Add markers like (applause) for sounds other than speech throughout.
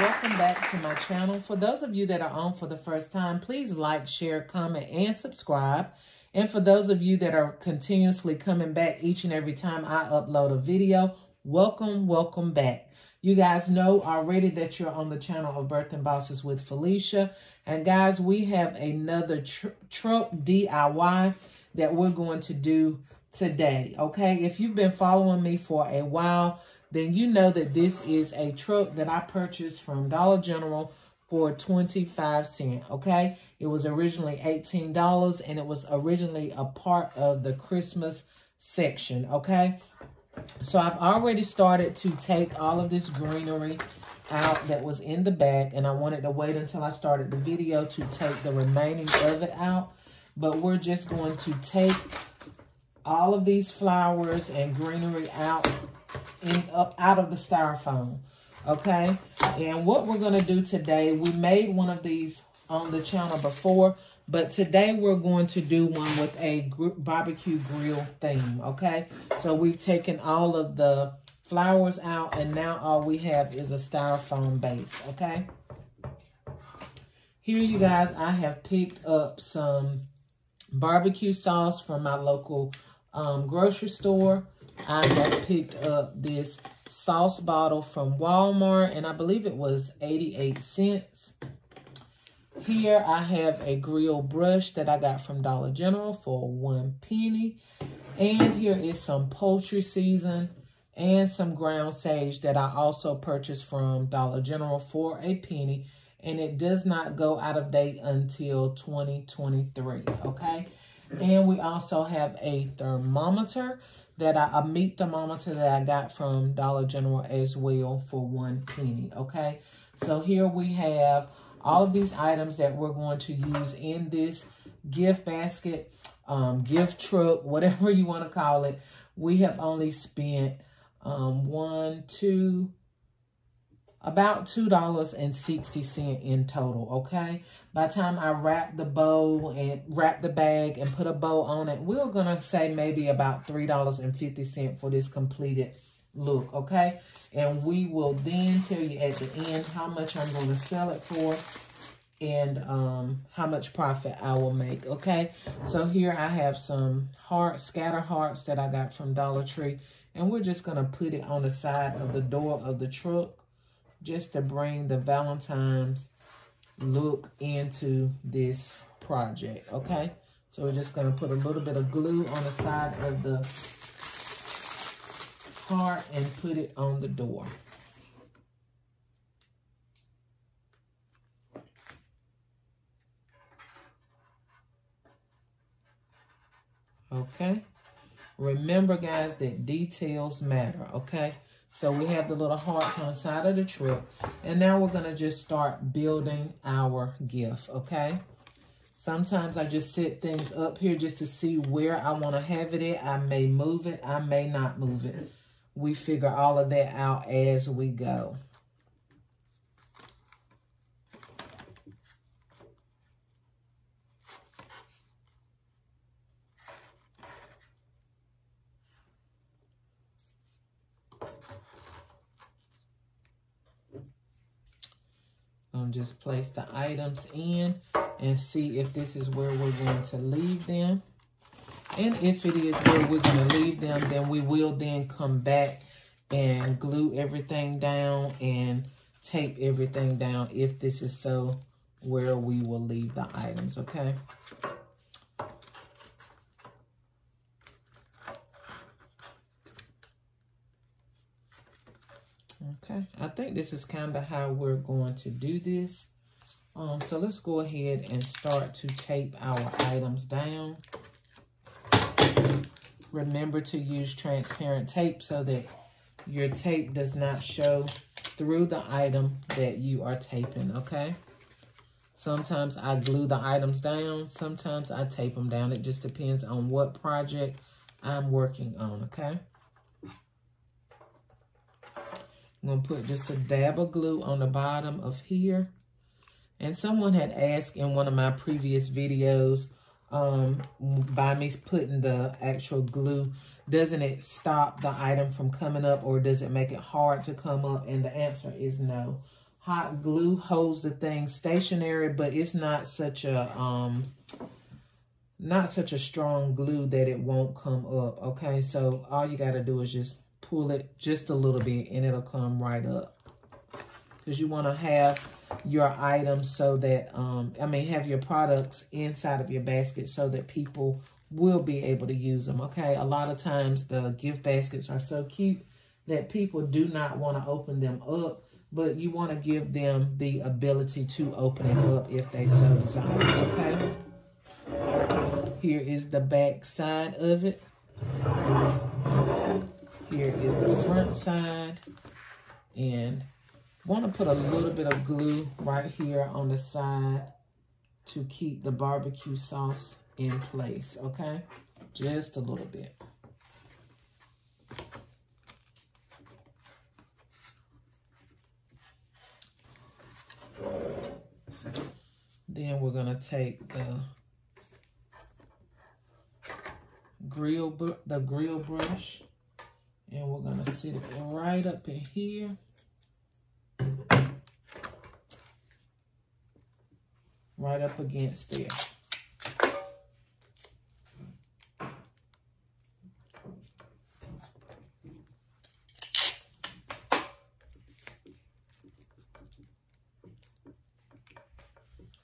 welcome back to my channel. For those of you that are on for the first time, please like, share, comment, and subscribe. And for those of you that are continuously coming back each and every time I upload a video, welcome, welcome back. You guys know already that you're on the channel of Birthing Bosses with Felicia. And guys, we have another tr truck DIY that we're going to do today, okay? If you've been following me for a while, then you know that this is a truck that I purchased from Dollar General for 25 cents, okay? It was originally $18 and it was originally a part of the Christmas section, okay? So I've already started to take all of this greenery out that was in the bag and I wanted to wait until I started the video to take the remaining of it out. But we're just going to take all of these flowers and greenery out in up out of the styrofoam. Okay. And what we're going to do today, we made one of these on the channel before, but today we're going to do one with a gr barbecue grill theme. Okay. So we've taken all of the flowers out and now all we have is a styrofoam base. Okay. Here, you guys, I have picked up some barbecue sauce from my local um, grocery store. I have picked up this sauce bottle from Walmart, and I believe it was 88 cents. Here I have a grill brush that I got from Dollar General for one penny. And here is some poultry season and some ground sage that I also purchased from Dollar General for a penny. And it does not go out of date until 2023, okay? And we also have a thermometer that I, a meat thermometer that I got from Dollar General as well for one penny, okay? So here we have all of these items that we're going to use in this gift basket, um, gift truck, (laughs) whatever you want to call it. We have only spent um, one, two, about $2.60 in total, okay? By time I wrap the bow and wrap the bag and put a bow on it, we're going to say maybe about $3.50 for this completed look, okay? And we will then tell you at the end how much I'm going to sell it for and um, how much profit I will make, okay? So here I have some heart, scatter hearts that I got from Dollar Tree. And we're just going to put it on the side of the door of the truck just to bring the Valentine's look into this project, okay? So we're just going to put a little bit of glue on the side of the heart and put it on the door. Okay? Remember, guys, that details matter, okay? So we have the little hearts on the side of the truck. And now we're going to just start building our gift, okay? Sometimes I just set things up here just to see where I want to have it at. I may move it. I may not move it. We figure all of that out as we go. Um, just place the items in and see if this is where we're going to leave them. And if it is where we're going to leave them, then we will then come back and glue everything down and tape everything down if this is so where we will leave the items, okay? Okay, I think this is kind of how we're going to do this. Um, so let's go ahead and start to tape our items down. Remember to use transparent tape so that your tape does not show through the item that you are taping, okay? Sometimes I glue the items down. Sometimes I tape them down. It just depends on what project I'm working on, okay? I'm going to put just a dab of glue on the bottom of here. And someone had asked in one of my previous videos, um, by me putting the actual glue, doesn't it stop the item from coming up or does it make it hard to come up? And the answer is no. hot glue holds the thing stationary, but it's not such a um not such a strong glue that it won't come up. Okay, so all you got to do is just pull it just a little bit and it'll come right up. Because you want to have your items so that, um, I mean, have your products inside of your basket so that people will be able to use them, okay? A lot of times the gift baskets are so cute that people do not want to open them up, but you want to give them the ability to open it up if they so desire, okay? Here is the back side of it. Here is the front side. And want to put a little bit of glue right here on the side to keep the barbecue sauce in place, okay? Just a little bit. Then we're going to take the grill the grill brush and we're gonna sit it right up in here. Right up against there.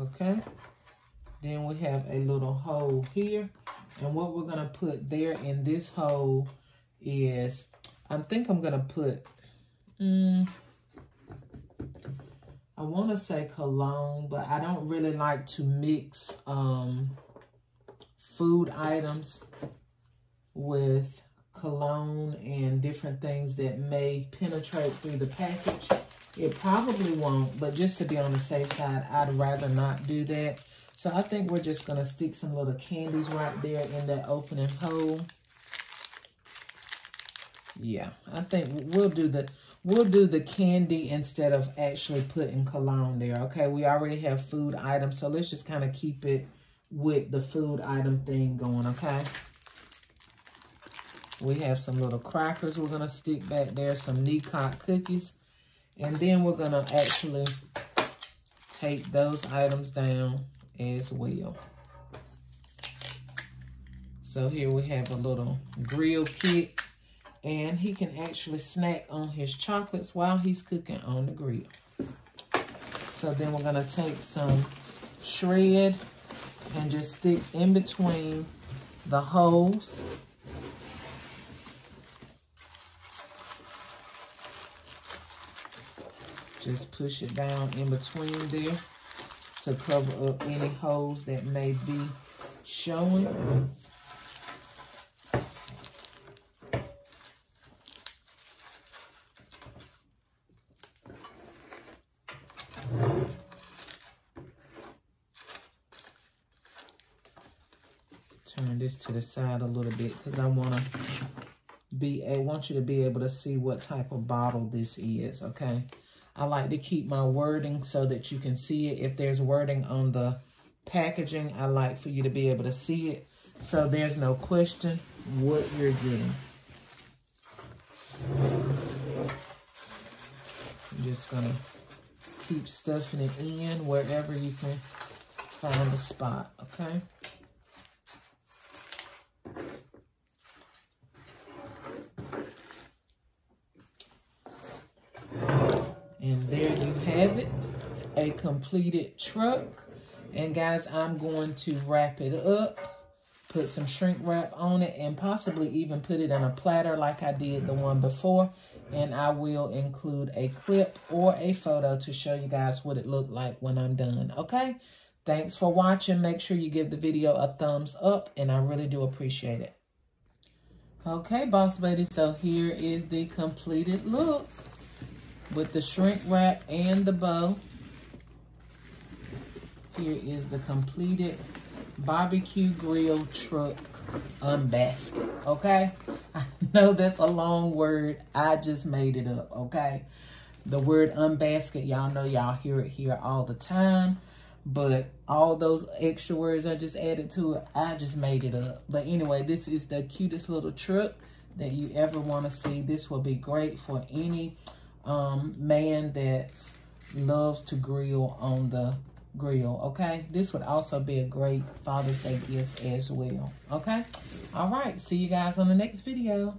Okay. Then we have a little hole here. And what we're going to put there in this hole is, I think I'm going to put, mm, I want to say cologne, but I don't really like to mix um, food items with cologne and different things that may penetrate through the package. It probably won't, but just to be on the safe side, I'd rather not do that. So I think we're just going to stick some little candies right there in that opening hole. Yeah, I think we'll do the we'll do the candy instead of actually putting cologne there. Okay, we already have food items, so let's just kind of keep it with the food item thing going, okay? We have some little crackers we're going to stick back there, some Nekot cookies. And then we're going to actually take those items down as well. So here we have a little grill kit. And he can actually snack on his chocolates while he's cooking on the grill. So then we're to take some shred and just stick in between the holes. Just push it down in between there to cover up any holes that may be showing. This to the side a little bit because I want to be I want you to be able to see what type of bottle this is, okay? I like to keep my wording so that you can see it. If there's wording on the packaging, I like for you to be able to see it so there's no question what you're getting. I'm just going to keep stuffing it in wherever you can find a spot, okay? And there you have it, a completed truck. And guys, I'm going to wrap it up, put some shrink wrap on it, and possibly even put it in a platter like I did the one before. And I will include a clip or a photo to show you guys what it looked like when I'm done, okay? Thanks for watching. Make sure you give the video a thumbs up, and I really do appreciate it. Okay, boss lady, so here is the completed look with the shrink wrap and the bow. Here is the completed barbecue grill truck unbasket, okay? I know that's a long word. I just made it up, okay? The word unbasket, y'all know y'all hear it here all the time. But all those extra words I just added to it, I just made it up. But anyway, this is the cutest little truck that you ever want to see. This will be great for any um, man that loves to grill on the grill, okay? This would also be a great Father's Day gift as well, okay? All right, see you guys on the next video.